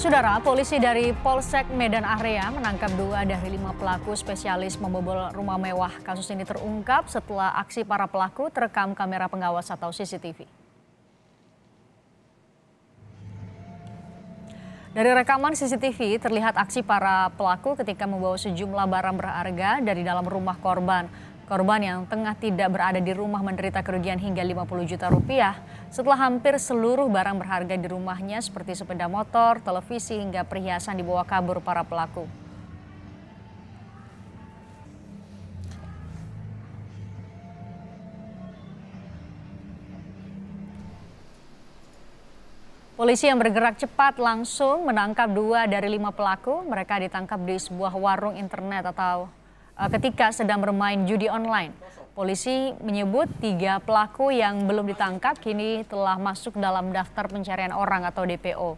Saudara, polisi dari Polsek Medan Area menangkap dua dari lima pelaku spesialis membobol rumah mewah. Kasus ini terungkap setelah aksi para pelaku terekam kamera pengawas atau CCTV. Dari rekaman CCTV terlihat aksi para pelaku ketika membawa sejumlah barang berharga dari dalam rumah korban. Korban yang tengah tidak berada di rumah menderita kerugian hingga 50 juta rupiah setelah hampir seluruh barang berharga di rumahnya seperti sepeda motor, televisi hingga perhiasan dibawa kabur para pelaku. Polisi yang bergerak cepat langsung menangkap dua dari lima pelaku. Mereka ditangkap di sebuah warung internet atau ketika sedang bermain judi online. Polisi menyebut tiga pelaku yang belum ditangkap kini telah masuk dalam daftar pencarian orang atau DPO.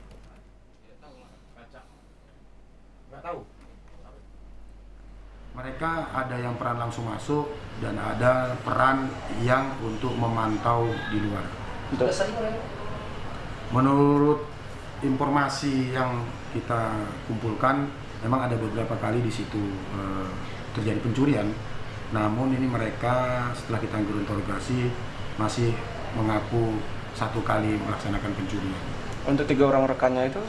Mereka ada yang peran langsung masuk dan ada peran yang untuk memantau di luar. Menurut informasi yang kita kumpulkan, memang ada beberapa kali di situ eh, terjadi pencurian. Namun ini mereka setelah kita interogasi masih mengaku satu kali melaksanakan pencurian. Untuk tiga orang rekannya itu?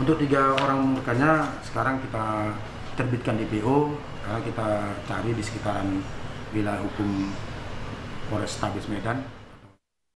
Untuk tiga orang rekannya sekarang kita terbitkan DPO kita cari di sekitaran wilayah hukum Polres Tabes Medan